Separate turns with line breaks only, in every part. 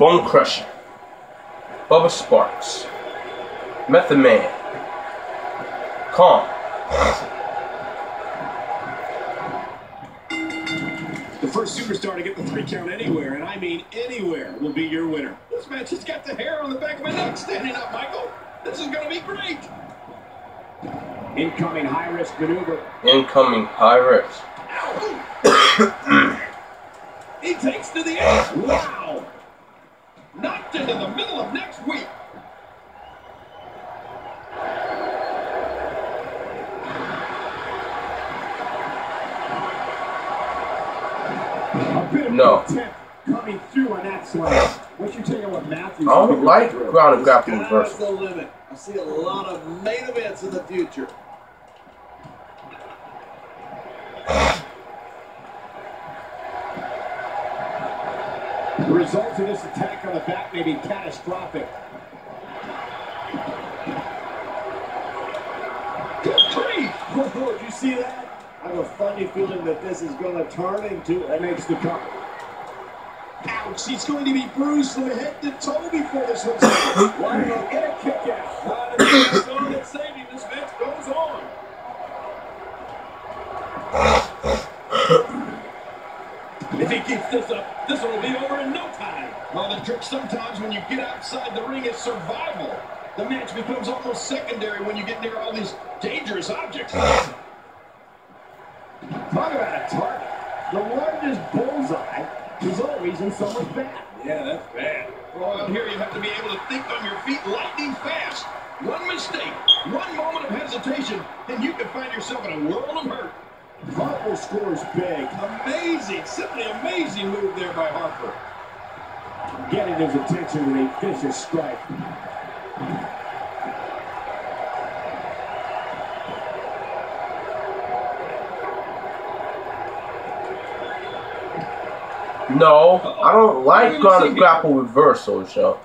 Bone Crusher, Bubba Sparxxx, Method Man, Calm.
The first superstar to get the three count anywhere, and I mean anywhere, will be your winner. This match has got the hair on the back of my neck standing up, Michael. This is going to be great. Incoming high risk maneuver.
Incoming high risk.
he takes to the edge. Wow. Knocked into the middle of next week.
No.
Coming through on that slam. What's your take on what Matthews?
I don't like ground and grappling
Sky's the
reversal.
limit. I see a lot of main events in the future.
The results of this attack on the back may be catastrophic. Good grief!
Oh, did you see that? I have a funny feeling that this is going to turn into
makes the cover. Ouch! He's going to be bruised from head to toe before this one's over. Why not get a kick out? Not a chance on that saving. This match goes on. If he keeps this up, this one will be over in no time. Well, the trick sometimes when you get outside the ring is survival. The match becomes almost secondary when you get near all these dangerous objects. Talk about a target. The largest bullseye is always in someone's back. Yeah, that's bad. Well, out here you have to be able to think on your feet lightning fast. One mistake, one moment of hesitation, and you can find yourself in a world of hurt. Harper scores big. Amazing, simply amazing move there by Harper. Getting his attention with a vicious strike.
No, I don't like ground and grapple reversals, yo.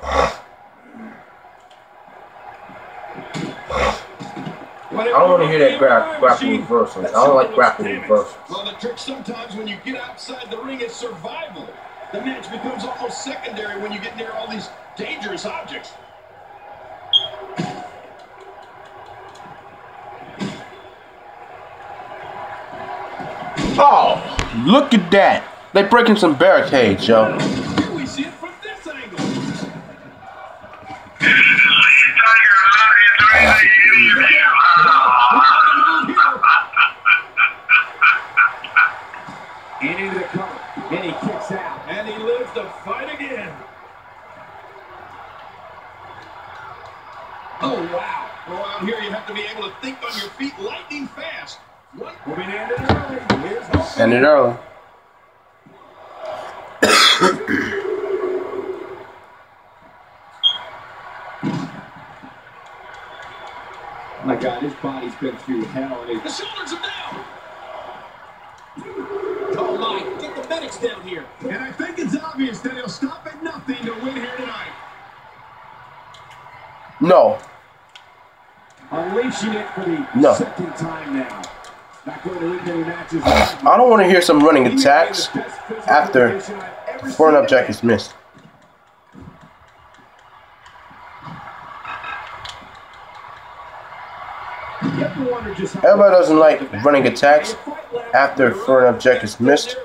I
don't wanna hear that gra- grappling reversals. I don't like grappling reversals.
Well, the trick sometimes when you get outside the ring is survival. The match becomes almost secondary when you get near all these dangerous objects.
Oh, look at that. They're breaking some barricades, yo.
Here we see it from this angle. And into the cover. And he kicks out. And he lives to fight again. Oh, wow. Well, out here you have to be able to think on your feet lightning fast. One. Will be ended early. Here's Hogan.
End it early.
My God, his body's been through hell. And the shoulders are down. Oh, my. Get the medics down here. And I think it's obvious that he'll stop at nothing to win here tonight.
No.
Unleashing it for the
No.
second time now. Not going to win many matches.
I don't want to hear some running attacks after foreign object is missed. Everybody doesn't like running attacks after foreign object is missed.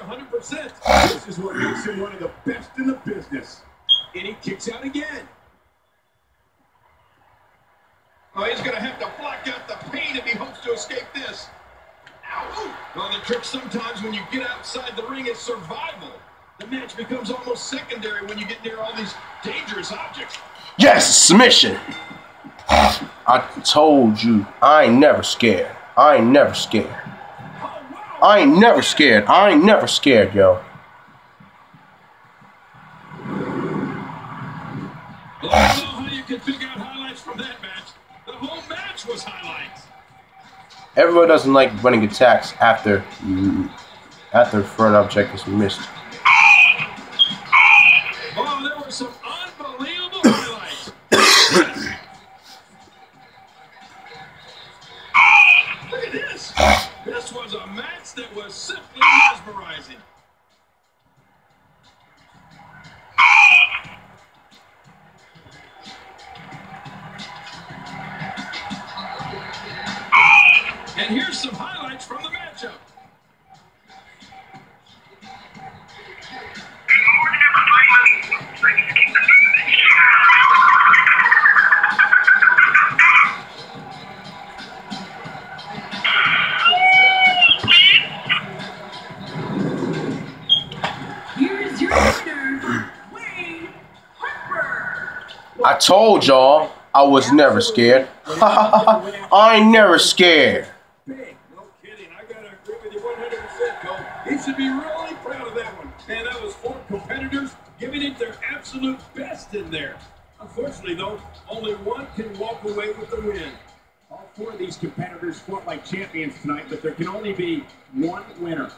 This is what makes him one of the best in the business. And he kicks out again. Oh, he's going to have to block out the pain if he hopes to escape this. Ow. Well, the trick sometimes when you get outside the ring is survival. The match becomes almost secondary when you get near all these dangerous objects.
Yes, submission. I told you, I ain't never scared. I ain't never scared. I ain't never scared. I ain't never scared, yo. Everybody doesn't like running attacks after after front object is missed.
Was a match that was simply mesmerizing. And here's some highlights from the
told y'all I was never scared. I ain't never scared.
No kidding. I got to agree with you 100%, Cole. He should be really proud of that one. Man, that was four competitors giving it their absolute best in there. Unfortunately, though, only one can walk away with the win. All four of these competitors fought like champions tonight, but there can only be one winner.